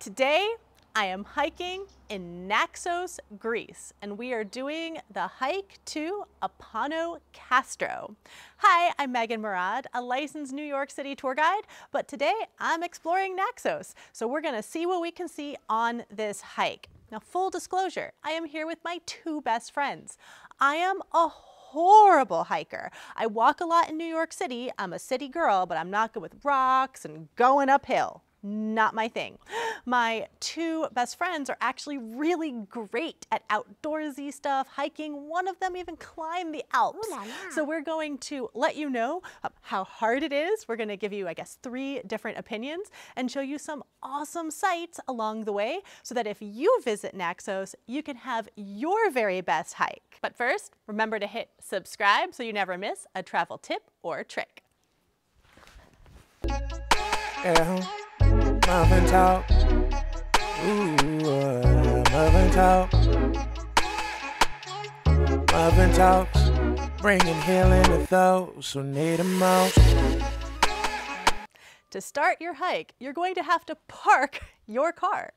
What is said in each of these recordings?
Today, I am hiking in Naxos, Greece, and we are doing the hike to Apano Kastro. Hi, I'm Megan Marod, a licensed New York City tour guide, but today I'm exploring Naxos. So we're gonna see what we can see on this hike. Now, full disclosure, I am here with my two best friends. I am a horrible hiker. I walk a lot in New York City. I'm a city girl, but I'm not good with rocks and going uphill not my thing. My two best friends are actually really great at outdoorsy stuff, hiking. One of them even climbed the Alps. Ooh la la. So we're going to let you know uh, how hard it is. We're going to give you, I guess, three different opinions and show you some awesome sights along the way so that if you visit Naxos, you can have your very best hike. But first, remember to hit subscribe so you never miss a travel tip or trick. Yeah. Muffin talk. Ooh, uh, muffin talk. Muffin talks. Bringing healing to those who need the most. To start your hike, you're going to have to park your car.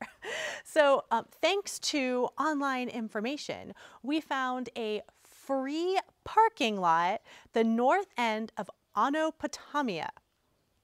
So um, thanks to online information, we found a free parking lot, the north end of Ano Potamia.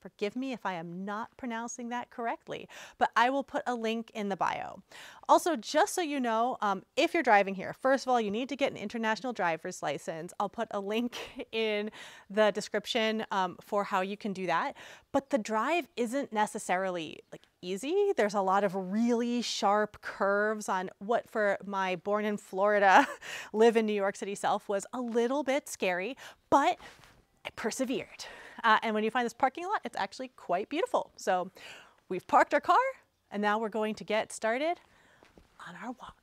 Forgive me if I am not pronouncing that correctly, but I will put a link in the bio. Also, just so you know, um, if you're driving here, first of all, you need to get an international driver's license. I'll put a link in the description um, for how you can do that. But the drive isn't necessarily like easy. There's a lot of really sharp curves on what for my born in Florida, live in New York City self was a little bit scary, but I persevered. Uh, and when you find this parking lot, it's actually quite beautiful. So we've parked our car and now we're going to get started on our walk.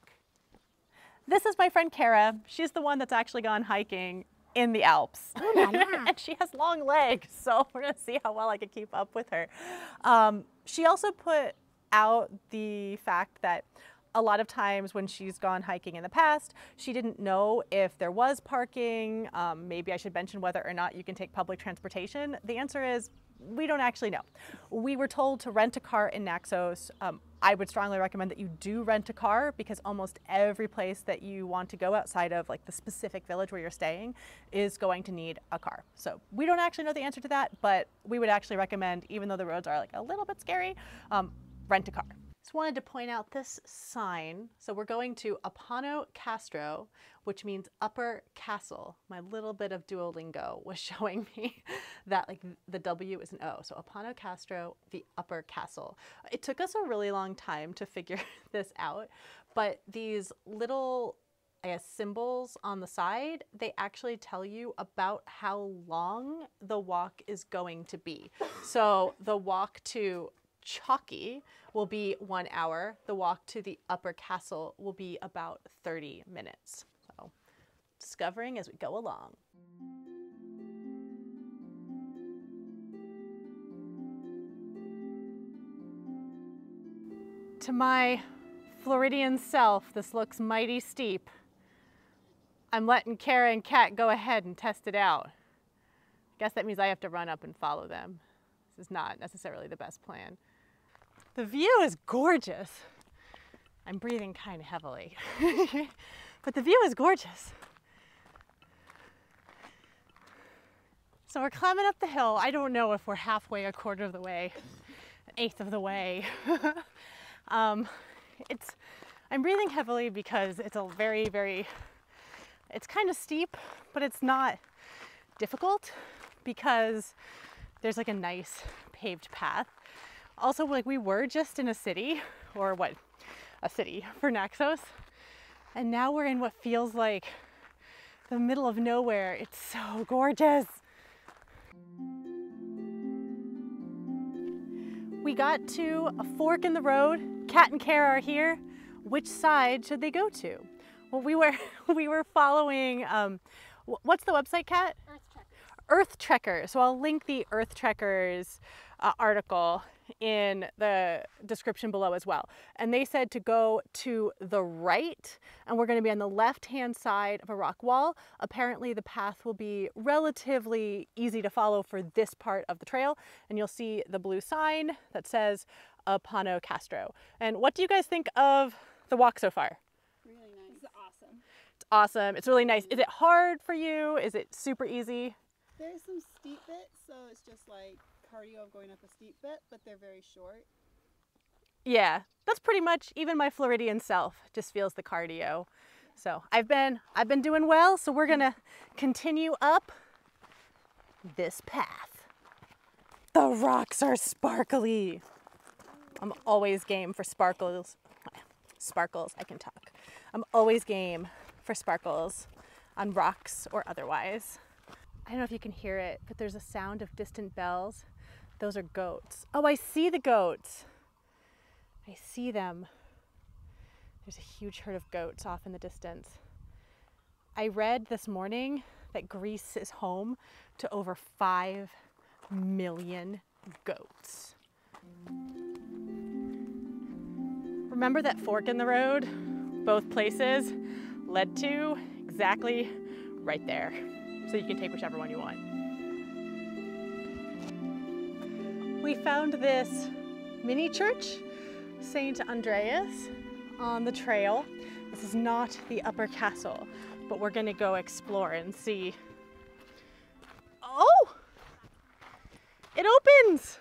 This is my friend Kara. She's the one that's actually gone hiking in the Alps. La. and she has long legs, so we're gonna see how well I can keep up with her. Um, she also put out the fact that a lot of times when she's gone hiking in the past, she didn't know if there was parking. Um, maybe I should mention whether or not you can take public transportation. The answer is we don't actually know. We were told to rent a car in Naxos. Um, I would strongly recommend that you do rent a car because almost every place that you want to go outside of like the specific village where you're staying is going to need a car. So we don't actually know the answer to that, but we would actually recommend, even though the roads are like a little bit scary, um, rent a car. Just wanted to point out this sign. So we're going to Apano Kastro, which means upper castle. My little bit of Duolingo was showing me that like the W is an O. So Apano Kastro, the upper castle. It took us a really long time to figure this out, but these little I guess symbols on the side, they actually tell you about how long the walk is going to be. So the walk to Halki will be one hour. The walk to the upper castle will be about 30 minutes. So discovering as we go along. To my Floridian self, this looks mighty steep. I'm letting Kara and Kat go ahead and test it out. I guess that means I have to run up and follow them. This is not necessarily the best plan. The view is gorgeous. I'm breathing kind of heavily, but the view is gorgeous. So we're climbing up the hill. I don't know if we're halfway, a quarter of the way, an eighth of the way. um, it's, I'm breathing heavily because it's a very, very, it's kind of steep, but it's not difficult because there's like a nice paved path. Also, like we were just in a city, or what, a city for Naxos, and now we're in what feels like the middle of nowhere. It's so gorgeous. We got to a fork in the road. Kat and Kara are here. Which side should they go to? Well, we were we were following. Um, what's the website, Kat? Earth check. Earth Trekker. So I'll link the Earth Trekkers uh, article in the description below as well. And they said to go to the right, and we're going to be on the left hand side of a rock wall. Apparently, the path will be relatively easy to follow for this part of the trail. And you'll see the blue sign that says Apano Kastro. And what do you guys think of the walk so far? Really nice. It's awesome. It's awesome. It's really nice. Is it hard for you? Is it super easy? There's some steep bits, so it's just like cardio of going up a steep bit, but they're very short. Yeah, that's pretty much even my Floridian self just feels the cardio. So I've been I've been doing well, so we're gonna continue up this path. The rocks are sparkly. I'm always game for sparkles. Sparkles, I can talk. I'm always game for sparkles on rocks or otherwise. I don't know if you can hear it, but there's a sound of distant bells. Those are goats. Oh, I see the goats. I see them. There's a huge herd of goats off in the distance. I read this morning that Greece is home to over 5 million goats. Remember that fork in the road? Both places led to exactly right there. So you can take whichever one you want. We found this mini church, St. Andreas, on the trail. This is not the upper castle, but we're gonna go explore and see. Oh! It opens!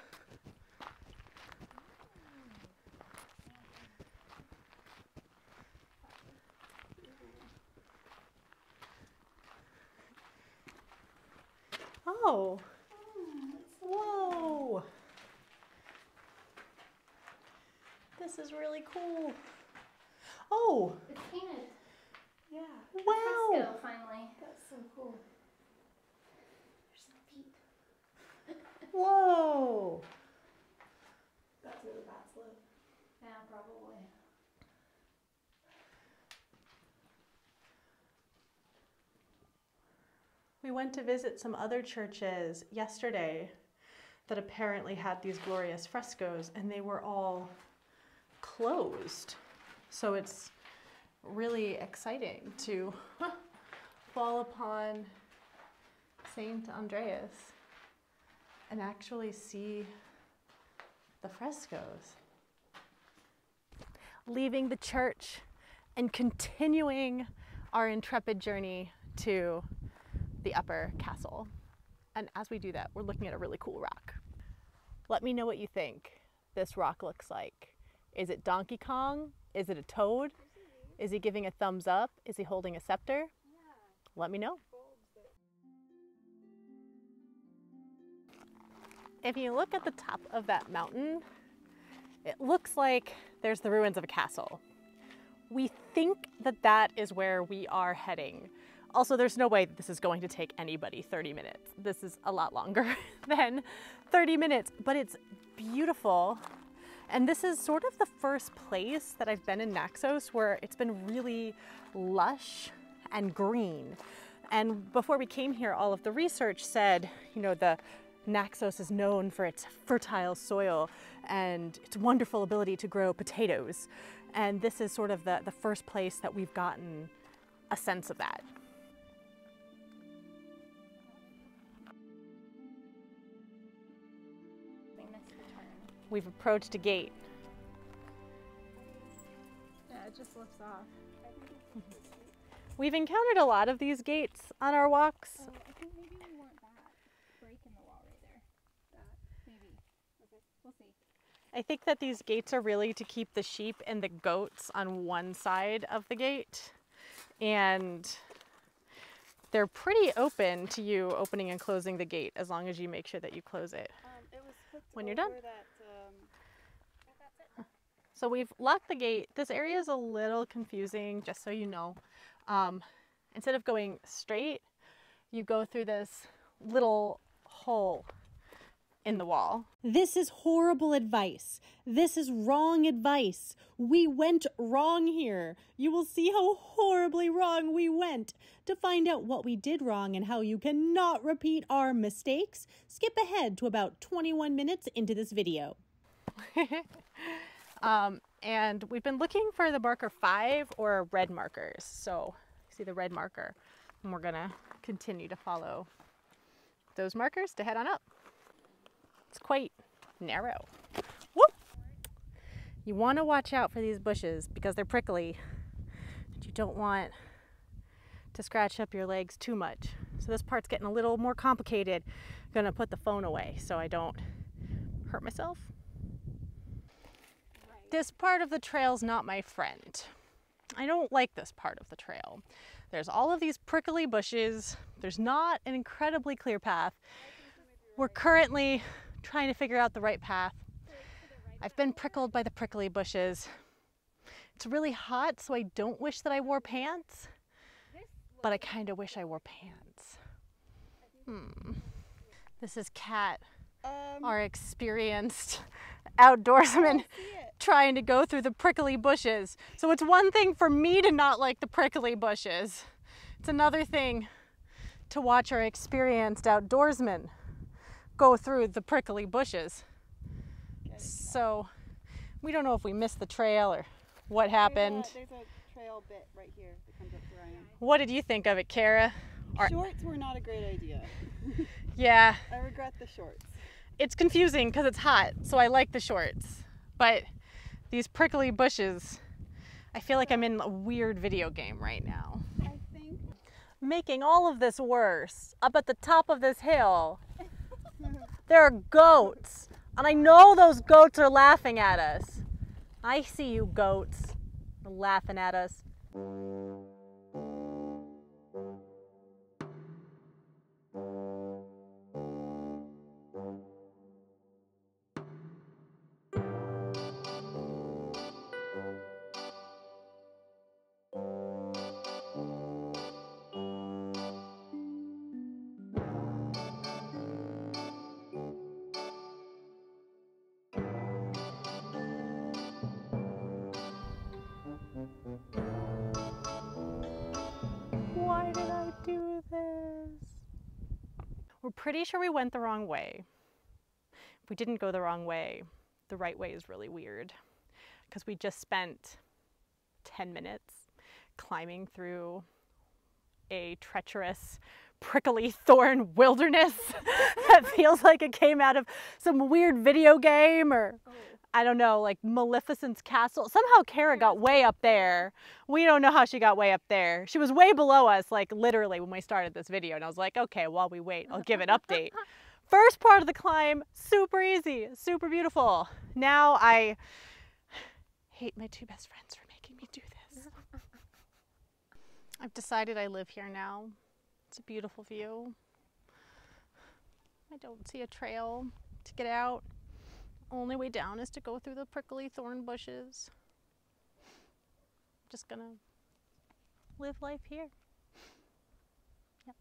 Oh. Whoa. This is really cool. Oh, It's painted. Yeah. wow. Fresco, finally. That's so cool. There's some feet. Whoa. That's where the bats live. Yeah, probably. We went to visit some other churches yesterday that apparently had these glorious frescoes and they were all closed. So it's really exciting to fall upon Saint Andreas and actually see the frescoes. Leaving the church and continuing our intrepid journey to the upper castle. And as we do that, we're looking at a really cool rock. Let me know what you think this rock looks like. Is it Donkey Kong? Is it a toad? Is he giving a thumbs up? Is he holding a scepter? Let me know. If you look at the top of that mountain, it looks like there's the ruins of a castle. We think that that is where we are heading. Also, there's no way that this is going to take anybody 30 minutes. This is a lot longer than 30 minutes, but it's beautiful. And this is sort of the first place that I've been in Naxos where it's been really lush and green. And before we came here, all of the research said, you know, the Naxos is known for its fertile soil and its wonderful ability to grow potatoes. And this is sort of the, the first place that we've gotten a sense of that. We've approached a gate. Yeah, it just lifts off. We've encountered a lot of these gates on our walks. Oh, I think maybe we want that break in the wall right there. That maybe. Okay, we'll see. I think that these gates are really to keep the sheep and the goats on one side of the gate. And they're pretty open to you opening and closing the gate as long as you make sure that you close it. Um, it was When you're done. That, So we've locked the gate. This area is a little confusing, just so you know. Um, instead of going straight, you go through this little hole in the wall. This is horrible advice. This is wrong advice. We went wrong here. You will see how horribly wrong we went. To find out what we did wrong and how you cannot repeat our mistakes, skip ahead to about 21 minutes into this video. Um, and we've been looking for the marker five or red markers. So see the red marker, and we're gonna continue to follow those markers to head on up. It's quite narrow. Whoop! You want to watch out for these bushes because they're prickly. And you don't want to scratch up your legs too much. So this part's getting a little more complicated. I'm gonna put the phone away so I don't hurt myself. This part of the trail's not my friend. I don't like this part of the trail. There's all of these prickly bushes. There's not an incredibly clear path. We're currently trying to figure out the right path. I've been prickled by the prickly bushes. It's really hot, so I don't wish that I wore pants, but I kind of wish I wore pants. Hmm. This is Kat, Um, our experienced outdoorsman trying to go through the prickly bushes. So it's one thing for me to not like the prickly bushes. It's another thing to watch our experienced outdoorsman go through the prickly bushes. So we don't know if we missed the trail or what happened. There's a, there's a trail bit right here that comes up to Ryan. What did you think of it, Kara? Shorts were not a great idea. Yeah, I regret the shorts. It's confusing because it's hot, so I like the shorts. But these prickly bushes, I feel like I'm in a weird video game right now. I think making all of this worse, up at the top of this hill, there are goats. And I know those goats are laughing at us. I see you goats laughing at us. Pretty sure we went the wrong way. If we didn't go the wrong way, the right way is really weird because we just spent 10 minutes climbing through a treacherous, prickly thorn wilderness that feels like it came out of some weird video game or oh. I don't know, like Maleficent's castle. Somehow Kara got way up there. We don't know how she got way up there. She was way below us, like literally when we started this video. And I was like, okay, while we wait, I'll give an update. First part of the climb, super easy, super beautiful. Now I hate my two best friends for making me do this. I've decided I live here now. It's a beautiful view. I don't see a trail to get out. Only way down is to go through the prickly thorn bushes. Just gonna live life here. Yep.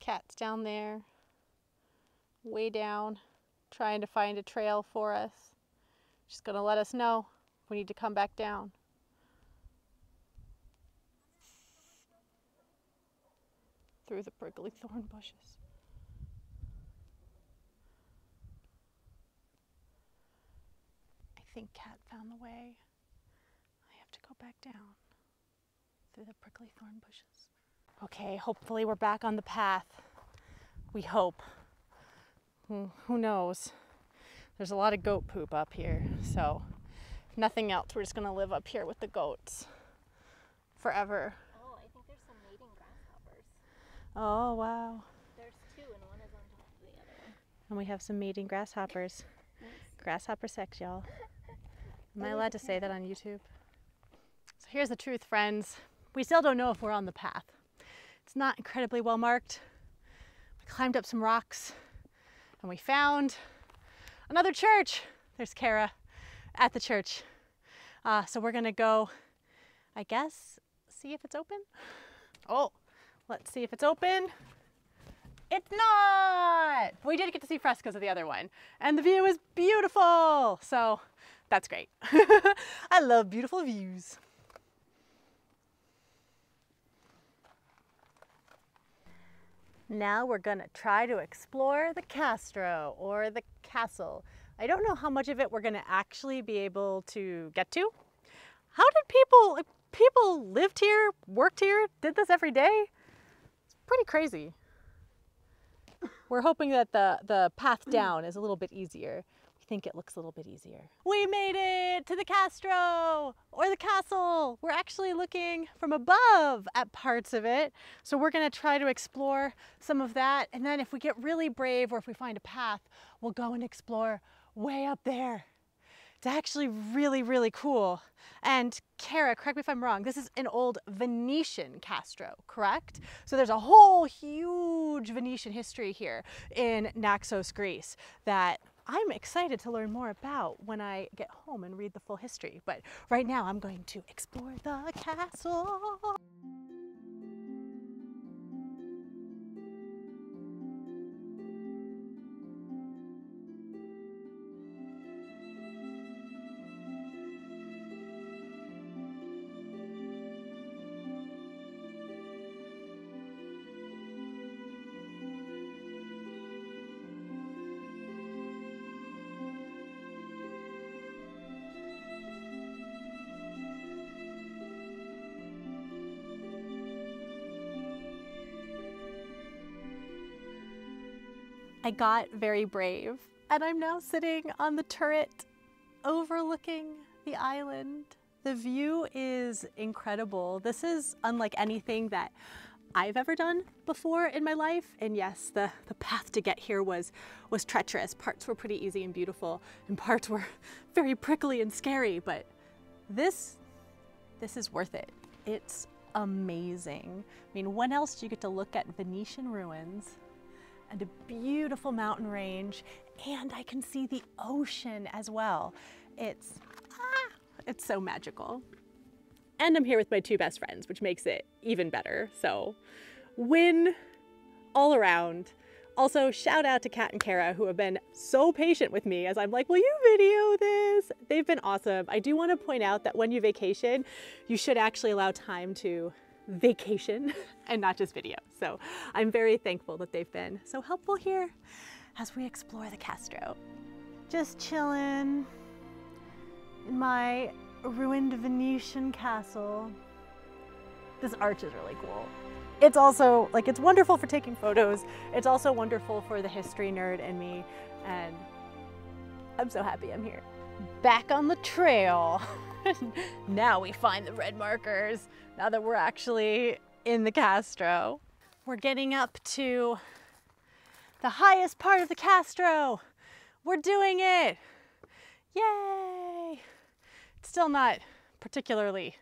Kat's down there, way down, trying to find a trail for us. She's gonna let us know we need to come back down. Through the prickly thorn bushes. Think Kat found the way. I have to go back down through the prickly thorn bushes. Okay, hopefully we're back on the path. We hope. Who who knows? There's a lot of goat poop up here, so if nothing else, we're just gonna live up here with the goats forever. Oh, I think there's some mating grasshoppers. Oh wow. There's two, and one is on top of the other. And we have some mating grasshoppers. Grasshopper sex, y'all. Am I allowed to say that on YouTube? So here's the truth, friends. We still don't know if we're on the path. It's not incredibly well marked. We climbed up some rocks and we found another church. There's Kara at the church. Uh, so we're gonna go, I guess, see if it's open. Oh, let's see if it's open. It's not. We did get to see frescoes of the other one, and the view is beautiful. So that's great. I love beautiful views. Now we're gonna try to explore the Castro or the castle. I don't know how much of it we're gonna actually be able to get to. How did people, people lived here, worked here, did this every day? It's pretty crazy. We're hoping that the, the path mm. down is a little bit easier. Think it looks a little bit easier. We made it to the Castro or the castle. We're actually looking from above at parts of it. So we're gonna try to explore some of that. And then if we get really brave or if we find a path, we'll go and explore way up there. It's actually really, really cool. And Kara, correct me if I'm wrong, this is an old Venetian Castro, correct? So there's a whole huge Venetian history here in Naxos, Greece that I'm excited to learn more about when I get home and read the full history. But right now I'm going to explore the castle. I got very brave and I'm now sitting on the turret overlooking the island. The view is incredible. This is unlike anything that I've ever done before in my life. And yes, the, the path to get here was, was treacherous. Parts were pretty easy and beautiful and parts were very prickly and scary, but this, this is worth it. It's amazing. I mean, when else do you get to look at Venetian ruins and a beautiful mountain range and I can see the ocean as well. It's, ah, it's so magical. And I'm here with my two best friends, which makes it even better. So win all around. Also, shout out to Kat and Kara who have been so patient with me as I'm like, will you video this? They've been awesome. I do want to point out that when you vacation, you should actually allow time to vacation and not just video. So I'm very thankful that they've been so helpful here as we explore the Castro. Just chilling in my ruined Venetian castle. This arch is really cool. It's also, like, it's wonderful for taking photos. It's also wonderful for the history nerd in me. And I'm so happy I'm here. Back on the trail. now we find the red markers, now that we're actually in the Castro. We're getting up to the highest part of the Castro. We're doing it. Yay! It's still not particularly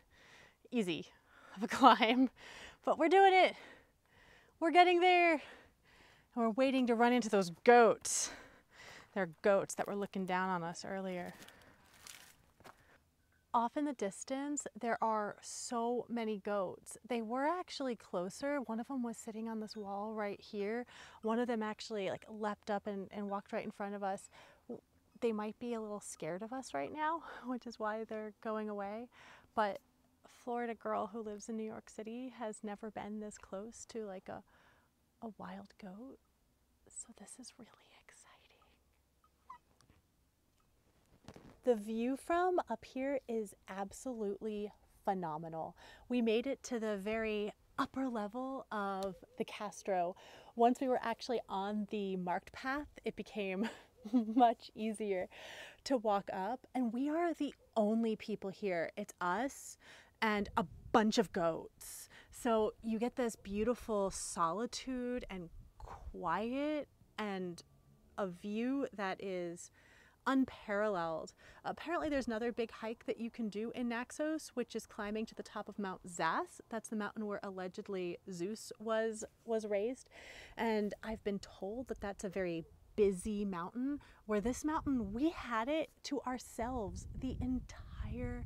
easy of a climb, but we're doing it. We're getting there. And we're waiting to run into those goats. They're goats that were looking down on us earlier. Off in the distance, there are so many goats. They were actually closer. One of them was sitting on this wall right here. One of them actually like leapt up and, and walked right in front of us. They might be a little scared of us right now, which is why they're going away. But Florida girl who lives in New York City has never been this close to like a, a wild goat. So this is really The view from up here is absolutely phenomenal. We made it to the very upper level of the Castro. Once we were actually on the marked path, it became much easier to walk up. And we are the only people here. It's us and a bunch of goats. So you get this beautiful solitude and quiet and a view that is unparalleled. Apparently, there's another big hike that you can do in Naxos, which is climbing to the top of Mount Zas. That's the mountain where allegedly Zeus was was raised, and I've been told that that's a very busy mountain. Where this mountain, we had it to ourselves the entire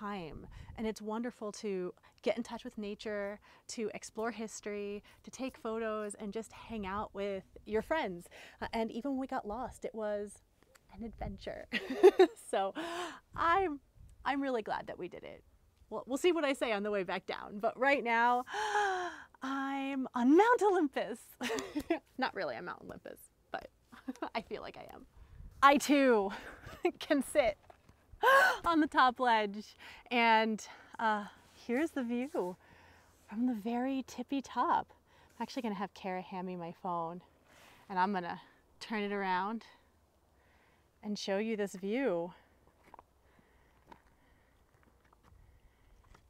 time. And it's wonderful to get in touch with nature, to explore history, to take photos, and just hang out with your friends. Uh, and even when we got lost, it was an adventure. so I'm I'm really glad that we did it. Well, we'll see what I say on the way back down. But right now, I'm on Mount Olympus. Not really on Mount Olympus, but I feel like I am. I too can sit on the top ledge and uh, here's the view from the very tippy top. I'm actually gonna have Kara hand me my phone and I'm gonna turn it around and show you this view.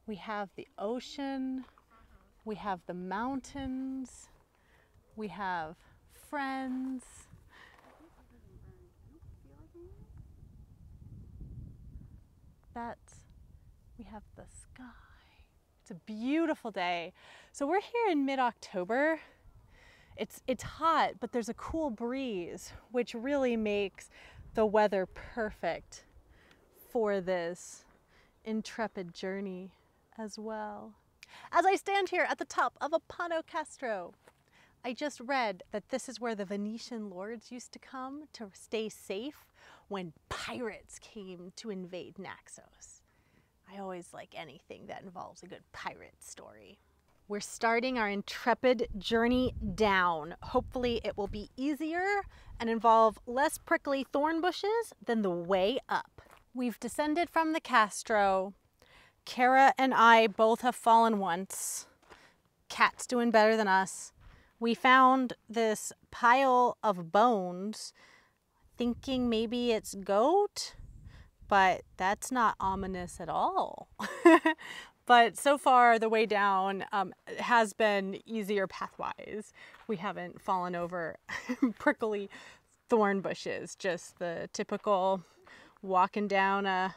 We have the ocean, we have the mountains, we have friends. That's, we have the sky. It's a beautiful day. So we're here in mid-October. It's, it's hot, but there's a cool breeze, which really makes the weather perfect for this intrepid journey as well. As I stand here at the top of Apano Kastro, I just read that this is where the Venetian lords used to come to stay safe when pirates came to invade Naxos. I always like anything that involves a good pirate story. We're starting our intrepid journey down. Hopefully, it will be easier and involve less prickly thorn bushes than the way up. We've descended from the Castro. Kara and I both have fallen once. Kat's doing better than us. We found this pile of bones, thinking maybe it's goat, but that's not ominous at all. but so far, the way down um, has been easier pathwise. We haven't fallen over prickly thorn bushes, just the typical walking down a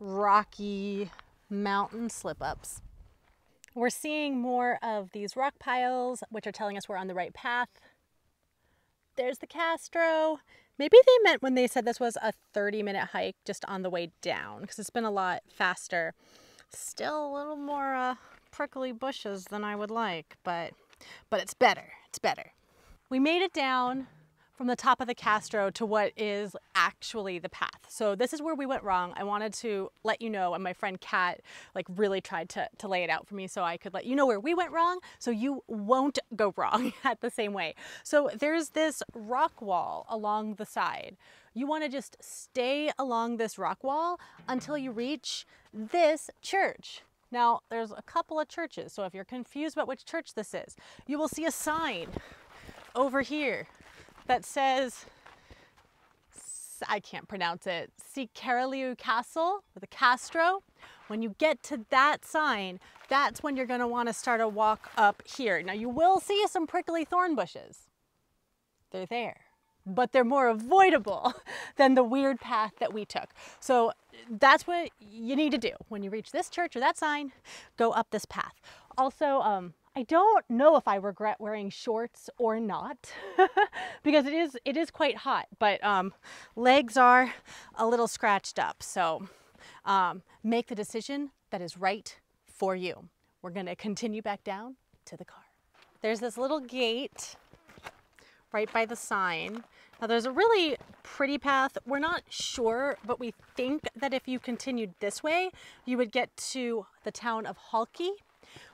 rocky mountain slip ups. We're seeing more of these rock piles, which are telling us we're on the right path. There's the Castro. Maybe they meant when they said this was a 30 minute hike just on the way down, because it's been a lot faster. Still a little more uh, prickly bushes than I would like, but, but it's better. It's better. We made it down from the top of the Castro to what is actually the path. So this is where we went wrong. I wanted to let you know, and my friend Kat like really tried to, to lay it out for me so I could let you know where we went wrong so you won't go wrong at the same way. So there's this rock wall along the side. You want to just stay along this rock wall until you reach this church. Now, there's a couple of churches, so if you're confused about which church this is, you will see a sign over here that says, I can't pronounce it, see Sicariliu Castle, the Castro. When you get to that sign, that's when you're going to want to start a walk up here. Now you will see some prickly thorn bushes. They're there, but they're more avoidable than the weird path that we took. So that's what you need to do. When you reach this church or that sign, go up this path. Also, um, I don't know if I regret wearing shorts or not because it is it is quite hot, but um, legs are a little scratched up. So um, make the decision that is right for you. We're gonna continue back down to the car. There's this little gate right by the sign. Now there's a really pretty path. We're not sure, but we think that if you continued this way, you would get to the town of Halki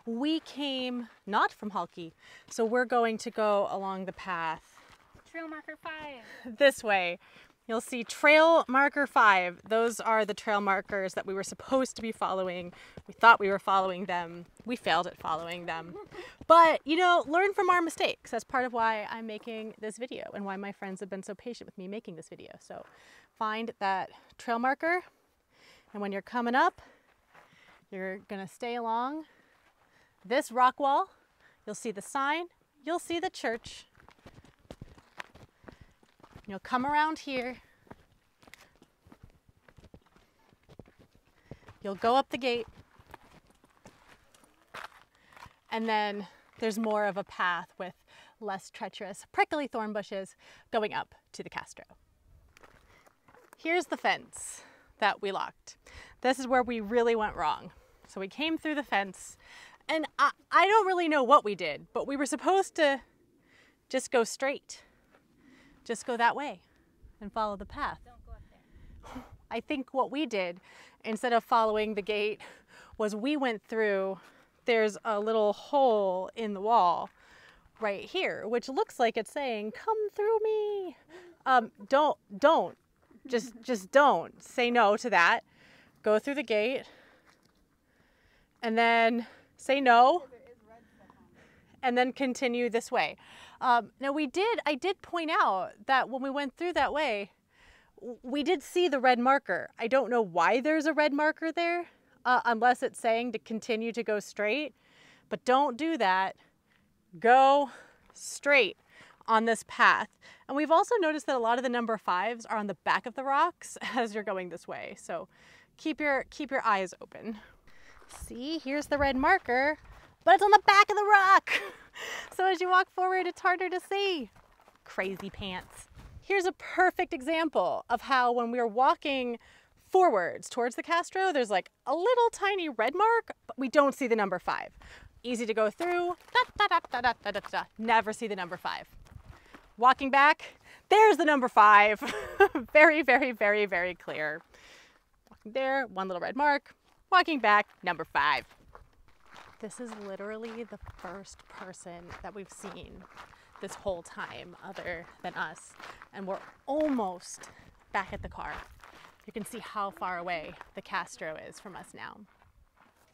we came not from Halki, so we're going to go along the path Trail marker five. this way. You'll see trail marker five. Those are the trail markers that we were supposed to be following. We thought we were following them. We failed at following them. But, you know, learn from our mistakes. That's part of why I'm making this video and why my friends have been so patient with me making this video. So find that trail marker. And when you're coming up, you're gonna stay along this rock wall, you'll see the sign, you'll see the church. You'll come around here. You'll go up the gate. And then there's more of a path with less treacherous prickly thorn bushes going up to the Castro. Here's the fence that we locked. This is where we really went wrong. So we came through the fence and I, I don't really know what we did, but we were supposed to just go straight. Just go that way and follow the path. Don't go up there. I think what we did, instead of following the gate, was we went through, there's a little hole in the wall right here, which looks like it's saying, come through me. Um, don't, don't, just, just don't say no to that. Go through the gate and then say no, and then continue this way. Um, now we did, I did point out that when we went through that way, we did see the red marker. I don't know why there's a red marker there, uh, unless it's saying to continue to go straight. But don't do that. Go straight on this path. And we've also noticed that a lot of the number fives are on the back of the rocks as you're going this way. So keep your keep your eyes open. See, here's the red marker, but it's on the back of the rock. So as you walk forward, it's harder to see. Crazy pants. Here's a perfect example of how when we're walking forwards towards the Castro, there's like a little tiny red mark, but we don't see the number five. Easy to go through. Da, da, da. Never see the number five. Walking back, there's the number five. very, very, very, very clear. Walking there, one little red mark. Walking back, number five. This is literally the first person that we've seen this whole time other than us. And we're almost back at the car. You can see how far away the Castro is from us now.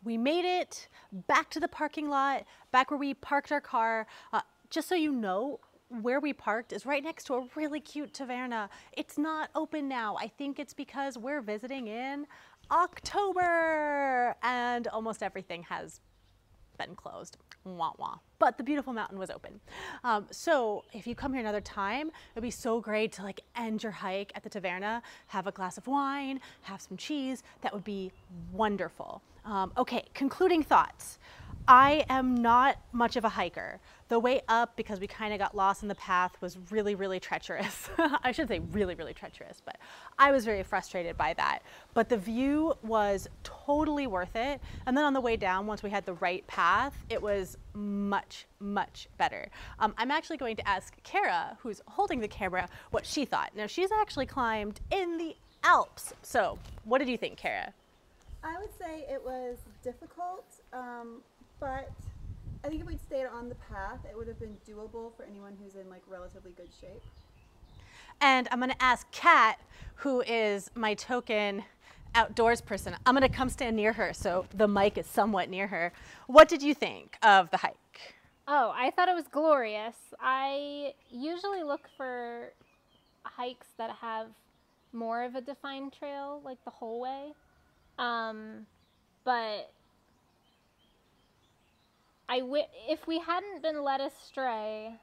We made it back to the parking lot, back where we parked our car. Uh, just so you know, where we parked is right next to a really cute taverna. It's not open now. I think it's because we're visiting in October and almost everything has been closed. Wah wah. But the beautiful mountain was open. Um, so if you come here another time, it'd be so great to like end your hike at the taverna, have a glass of wine, have some cheese. That would be wonderful. Um, okay, concluding thoughts. I am not much of a hiker. The way up, because we kind of got lost in the path, was really, really treacherous. I should say really, really treacherous, but I was very frustrated by that. But the view was totally worth it. And then on the way down, once we had the right path, it was much, much better. Um, I'm actually going to ask Kara, who's holding the camera, what she thought. Now, she's actually climbed in the Alps. So, what did you think, Kara? I would say it was difficult, um, but I think if we'd stayed on the path, it would have been doable for anyone who's in like relatively good shape. And I'm going to ask Kat, who is my token outdoors person. I'm going to come stand near her so the mic is somewhat near her. What did you think of the hike? Oh, I thought it was glorious. I usually look for hikes that have more of a defined trail, like the whole way. Um, but I w- if we hadn't been led astray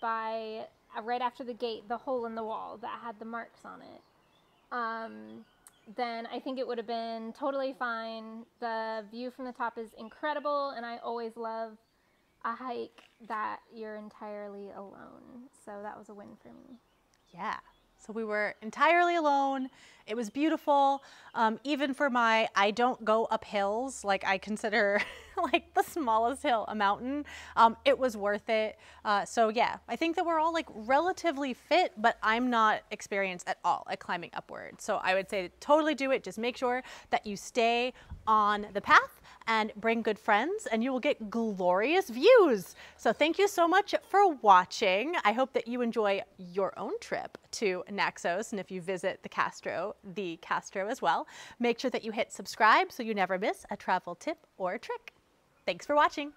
by uh, right after the gate, the hole in the wall that had the marks on it, um, then I think it would have been totally fine. The view from the top is incredible, and I always love a hike that you're entirely alone. So that was a win for me. Yeah. So we were entirely alone. It was beautiful. Um, even for my, I don't go up hills, like I consider like the smallest hill a mountain. Um, it was worth it. Uh, so yeah, I think that we're all like relatively fit, but I'm not experienced at all at climbing upward. So I would say totally do it. Just make sure that you stay on the path and bring good friends and you will get glorious views. So thank you so much for watching. I hope that you enjoy your own trip to Naxos and if you visit the Castro, the Castro as well, make sure that you hit subscribe so you never miss a travel tip or a trick. Thanks for watching.